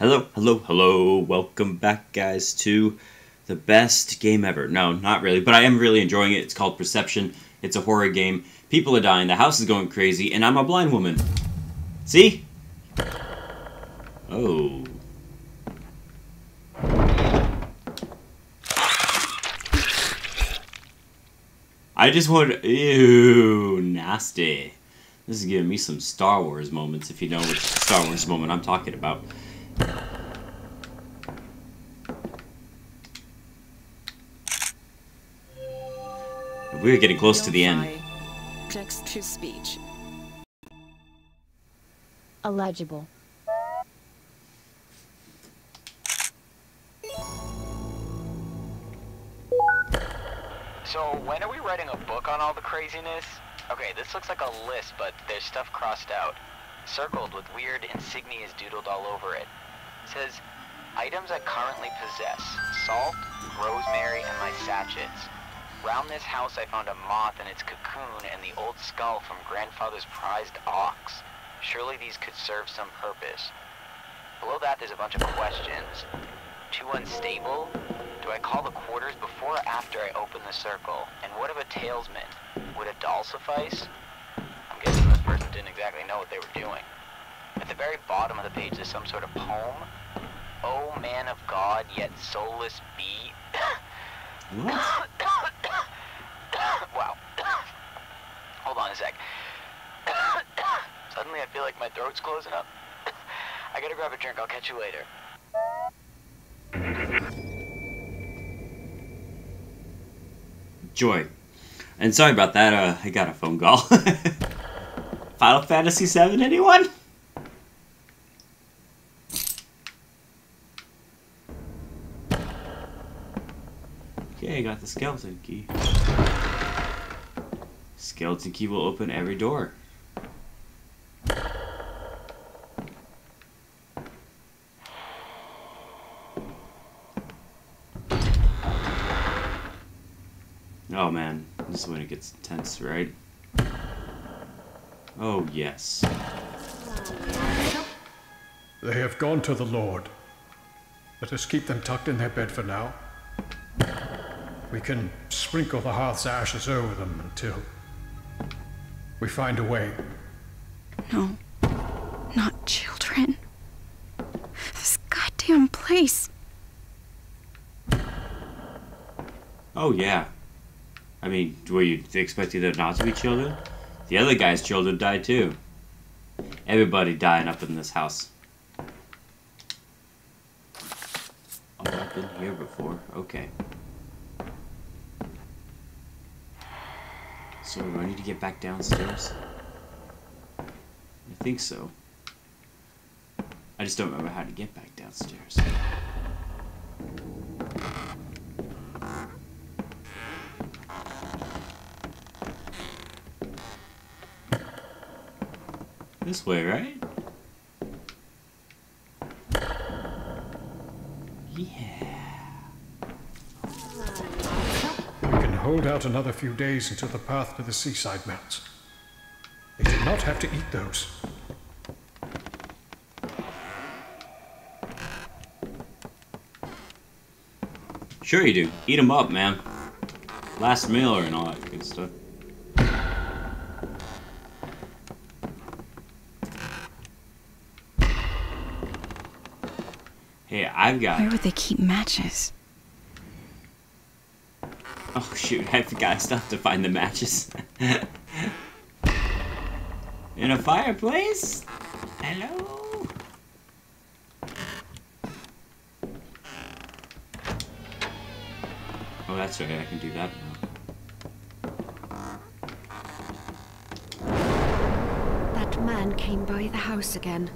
Hello, hello, hello. Welcome back, guys, to the best game ever. No, not really, but I am really enjoying it. It's called Perception. It's a horror game. People are dying, the house is going crazy, and I'm a blind woman. See? Oh. I just want. Ew, nasty. This is giving me some Star Wars moments, if you know which Star Wars moment I'm talking about. We're getting close to the end. Text to speech. Illegible. So, when are we writing a book on all the craziness? Okay, this looks like a list, but there's stuff crossed out. Circled with weird insignias doodled all over it. Says, items I currently possess. Salt, rosemary, and my sachets. Round this house I found a moth in its cocoon and the old skull from grandfather's prized ox. Surely these could serve some purpose. Below that there's a bunch of questions. Too unstable? Do I call the quarters before or after I open the circle? And what of a talisman? Would a doll suffice? I'm guessing this person didn't exactly know what they were doing. At the very bottom of the page there's some sort of poem. Oh man of God, yet soulless be. What? wow. Hold on a sec. Suddenly I feel like my throat's closing up. I gotta grab a drink. I'll catch you later. Joy. And sorry about that, uh, I got a phone call. Final Fantasy VII, anyone? Okay, I got the skeleton key. Skeleton key will open every door. Oh man, this is when it gets tense, right? Oh yes. They have gone to the Lord. Let us keep them tucked in their bed for now. We can sprinkle the hearth's ashes over them until we find a way. No. Not children. This goddamn place. Oh yeah. I mean, were you expecting there not to be children? The other guy's children died too. Everybody dying up in this house. Oh, I've been here before. Okay. So do I need to get back downstairs? I think so. I just don't remember how to get back downstairs. This way, right? Yeah. We can hold out another few days until the path to the seaside melts. They did not have to eat those. Sure you do. Eat them up, man. Last meal and all that good stuff. Hey, I've got. Where would they keep matches? Oh shoot! I forgot. I still have to find the matches. In a fireplace. Hello. Oh, that's right. I can do that now. That man came by the house again.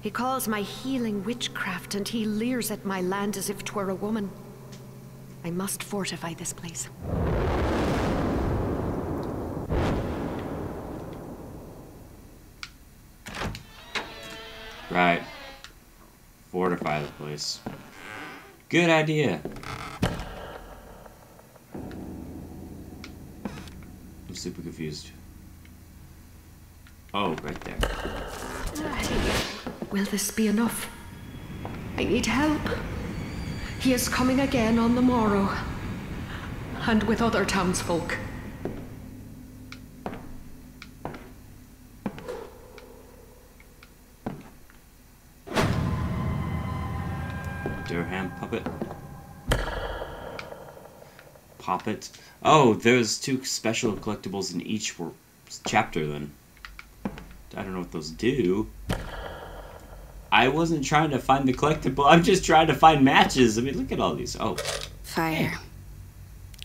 He calls my healing witchcraft and he leers at my land as if 'twere a woman. I must fortify this place. Right. Fortify the place. Good idea. I'm super confused. Oh, right there. Will this be enough? I need help. He is coming again on the morrow, and with other townsfolk. Durham puppet. Poppet. Oh, there's two special collectibles in each chapter then. I don't know what those do. I wasn't trying to find the collectible. I'm just trying to find matches. I mean, look at all these. Oh, Fire.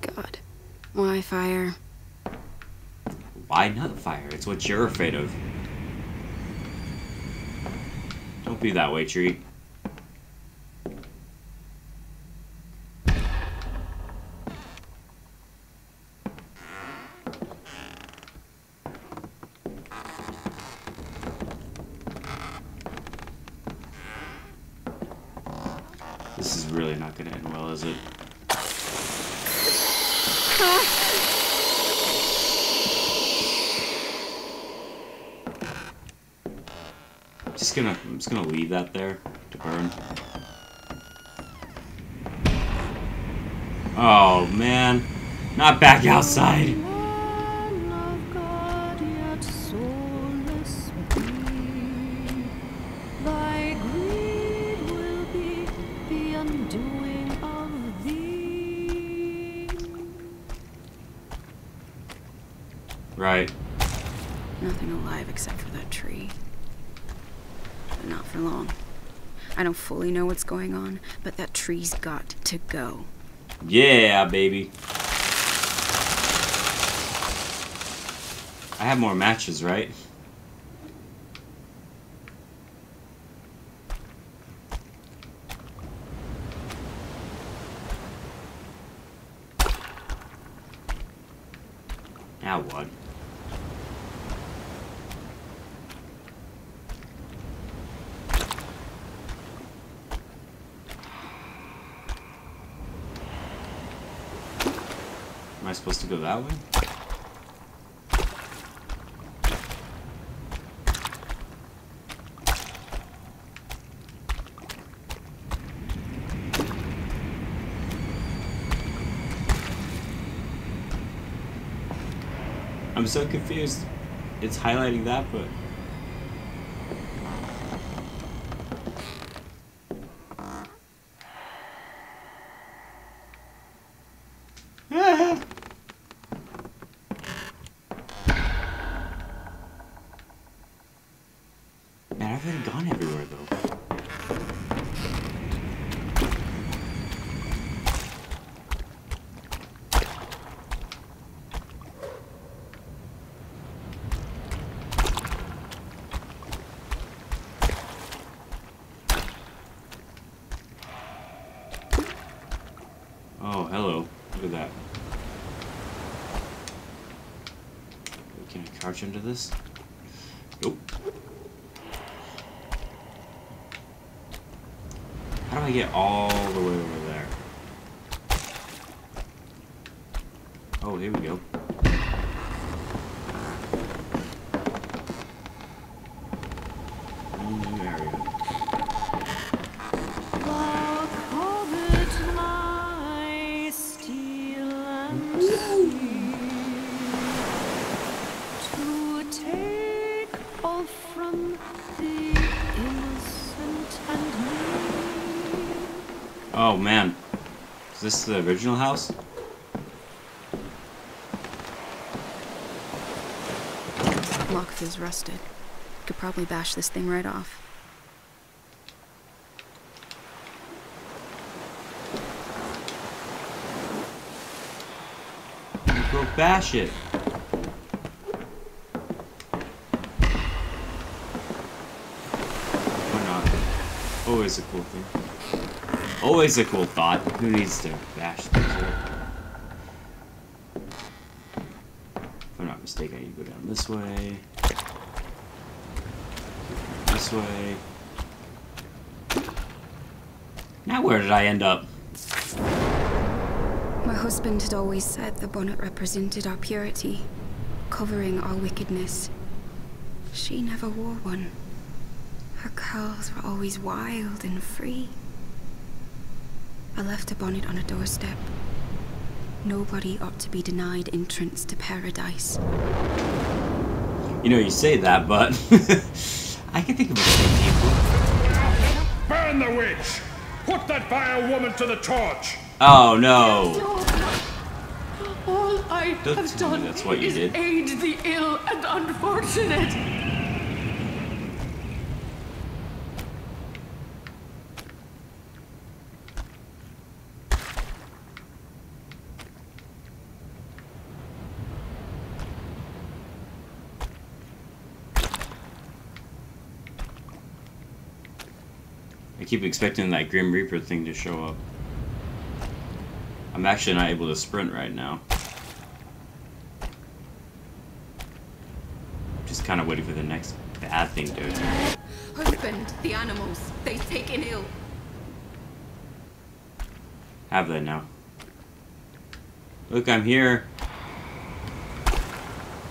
God. Why fire? why not fire? It's what you're afraid of. Don't be that way, tree. This is really not going to end well, is it? Just gonna, leave that there to burn. Oh man, not back outside. Fully know what's going on, but that tree's got to go. Yeah, baby. I have more matches, right? Now what? Am I supposed to go that way? I'm so confused. It's highlighting that, but. Ah. Man, I've already gone everywhere though. Oh, hello. Look at that. Crouch into this? Nope. How do I get all the way over there? Oh, here we go. This the original house? Lock feels rusted. Could probably bash this thing right off. Go bash it. Or not. Always a cool thing. Always a cool thought. Who needs to bash things right? If I'm not mistaken, I need to go down this way. This way. Now where did I end up? My husband had always said the bonnet represented our purity, covering our wickedness. She never wore one. Her curls were always wild and free. I left a bonnet on a doorstep. Nobody ought to be denied entrance to paradise. You know, you say that, but I can think of a few people. Burn the witch! Put that vile woman to the torch! Oh no! All I Don't have done that's what you is did. aid the ill and unfortunate. I keep expecting that Grim Reaper thing to show up. I'm actually not able to sprint right now. Just kind of waiting for the next bad thing to occur. Husband, the animals, they've taken ill. Have that now. Look, I'm here.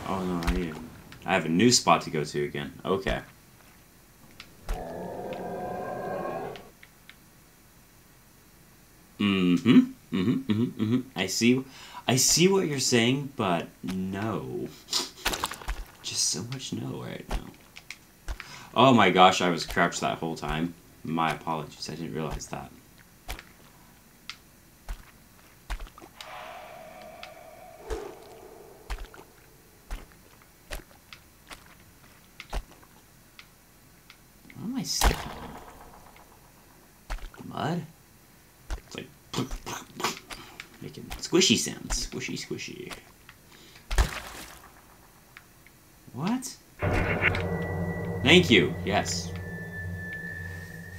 Oh no, I need. I have a new spot to go to again. Okay. Mm-hmm. Mm-hmm. Mm-hmm. Mm-hmm. I see. I see what you're saying, but no. Just so much no right now. Oh my gosh, I was crouched that whole time. My apologies. I didn't realize that. What am I stepping on? Mud? It's like making squishy sounds. Squishy, squishy. What? Thank you. Yes.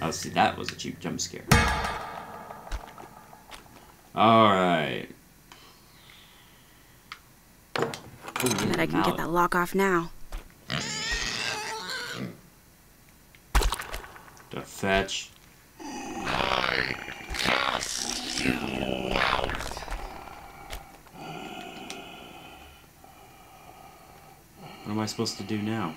Oh, see, that was a cheap jump scare. Alright. Bet I can get that lock off now. The fetch. What am I supposed to do now?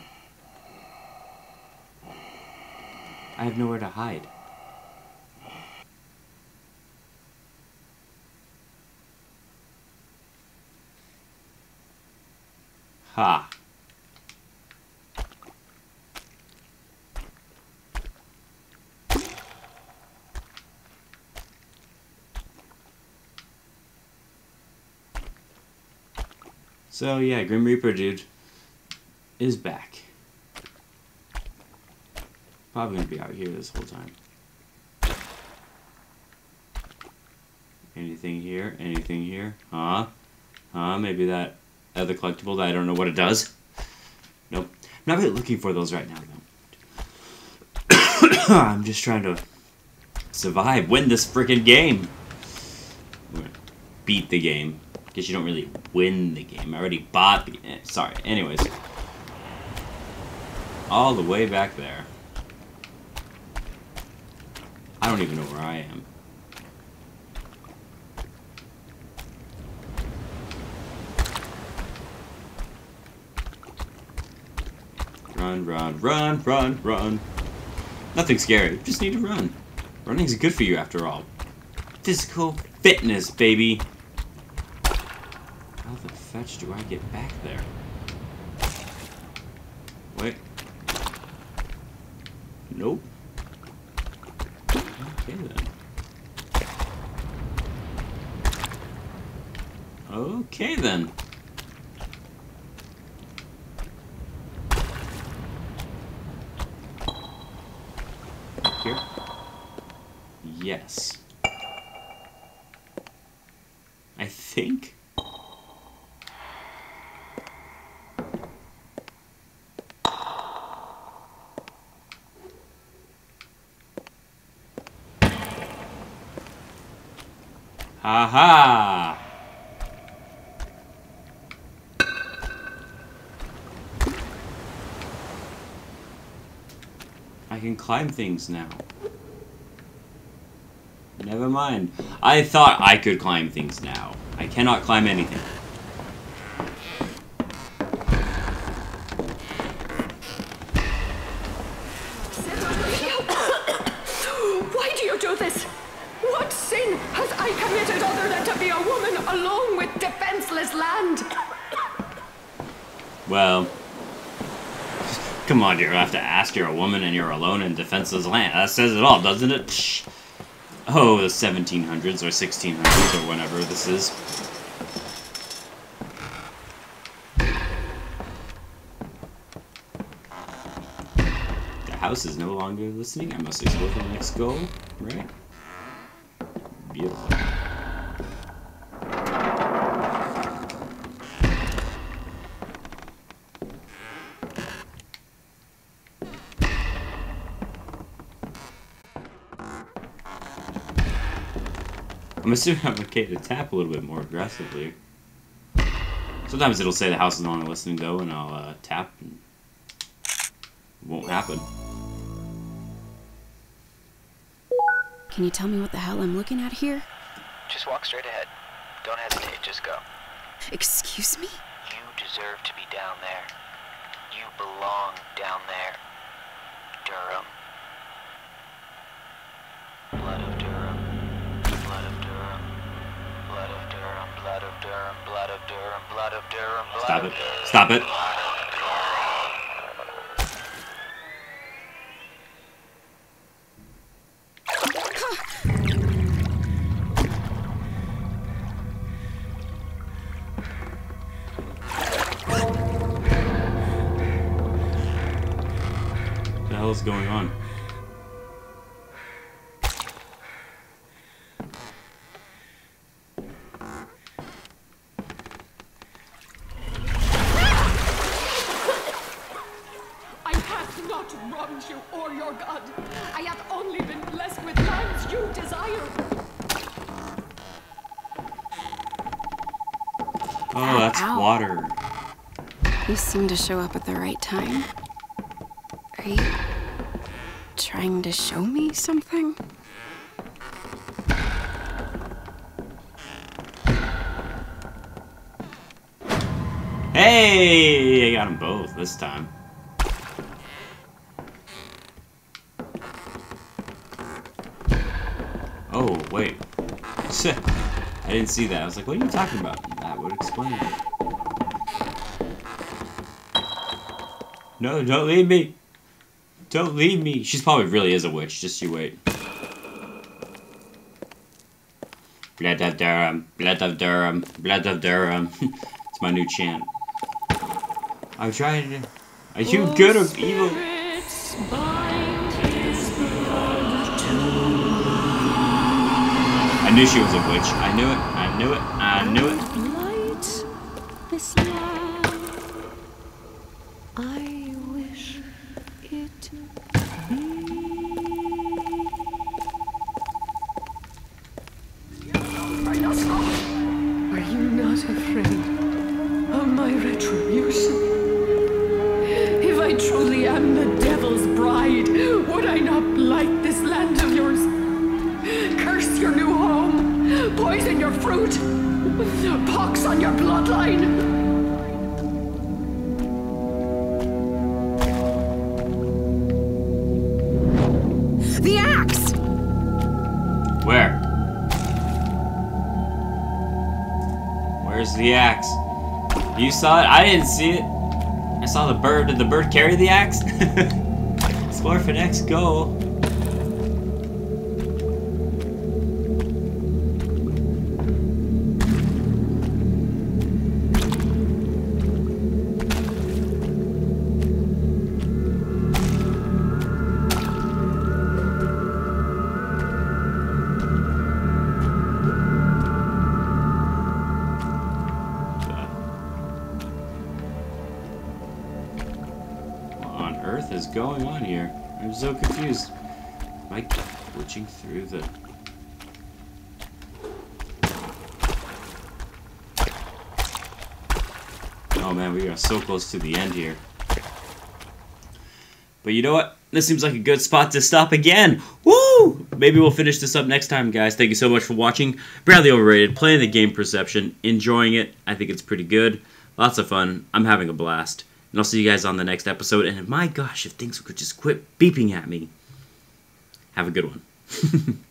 I have nowhere to hide. Ha. So yeah, Grim Reaper dude is back. Probably gonna be out here this whole time. Anything here? Anything here? Huh? Huh? Maybe that other collectible that I don't know what it does? Nope. I'm not really looking for those right now though. I'm just trying to survive, win this freaking game. Beat the game. Because you don't really win the game. I already bought the game. Sorry. Anyways. All the way back there. I don't even know where I am. Run, run, run, run, run. Nothing scary. Just need to run. Running's good for you after all. Physical fitness, baby. How the fetch do I get back there? Wait. Nope. Okay then. Okay then. Here? Yes. I think. Ha ha! I can climb things now. Never mind. I thought I could climb things now. I cannot climb anything. I committed other than to be a woman alone with defenseless land. Well, come on, you don't have to ask. You're a woman and you're alone in defenseless land. That says it all, doesn't it? Oh, the 1700s or 1600s or whenever this is. The house is no longer listening. I must explore the next goal, right? Beautiful. I'm assuming I'm okay to tap a little bit more aggressively. Sometimes it'll say the house is longer listening though, and I'll uh, tap and it won't happen. Can you tell me what the hell I'm looking at here? Just walk straight ahead. Don't hesitate, just go. Excuse me? You deserve to be down there. You belong down there. Durham. Blood of Durham. Blood of Durham. Blood of Durham. Blood of Durham. Blood of Durham. Blood of Durham. Blood Stop of it. Durham. Stop it. Ow. water. You seem to show up at the right time. Are you trying to show me something? Hey! I got them both this time. Oh, wait. I didn't see that. I was like, what are you talking about? That would explain it. No, don't leave me! Don't leave me! She's probably really is a witch. Just you wait. Blood of Durham, blood of Durham, blood of Durham. it's my new chant. I'm trying to. Are you good or evil? I knew she was a witch. I knew it. I knew it. I knew it. Light this. I есть. Where's the axe? You saw it? I didn't see it. I saw the bird. Did the bird carry the axe? Explore for next goal. On earth is going on here? I'm so confused. Am I glitching through the... Oh man, we are so close to the end here. But you know what? This seems like a good spot to stop again. Woo! Maybe we'll finish this up next time, guys. Thank you so much for watching. Bradly Overrated, playing the game Perception, enjoying it. I think it's pretty good. Lots of fun. I'm having a blast. And I'll see you guys on the next episode. And my gosh, if things could just quit beeping at me. Have a good one.